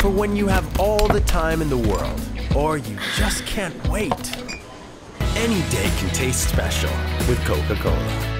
For when you have all the time in the world, or you just can't wait. Any day can taste special with Coca Cola.